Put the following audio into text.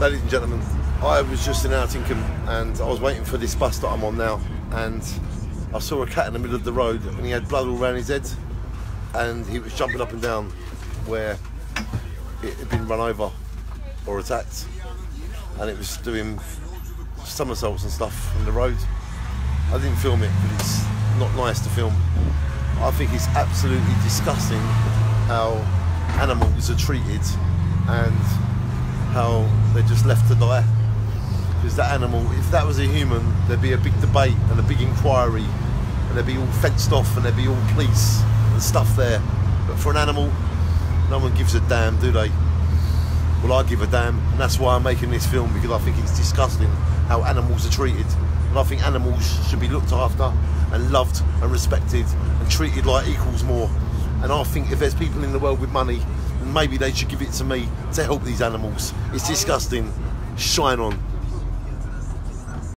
Ladies and gentlemen, I was just in Altrincham and I was waiting for this bus that I'm on now and I saw a cat in the middle of the road and he had blood all around his head and he was jumping up and down where it had been run over or attacked and it was doing somersaults and stuff in the road. I didn't film it, but it's not nice to film. I think it's absolutely disgusting how animals are treated and how they're just left to die. Because that animal, if that was a human, there'd be a big debate and a big inquiry, and they'd be all fenced off and there'd be all police and stuff there. But for an animal, no one gives a damn, do they? Well, I give a damn, and that's why I'm making this film because I think it's disgusting how animals are treated. And I think animals should be looked after and loved and respected and treated like equals more. And I think if there's people in the world with money, maybe they should give it to me to help these animals. It's disgusting. Shine on.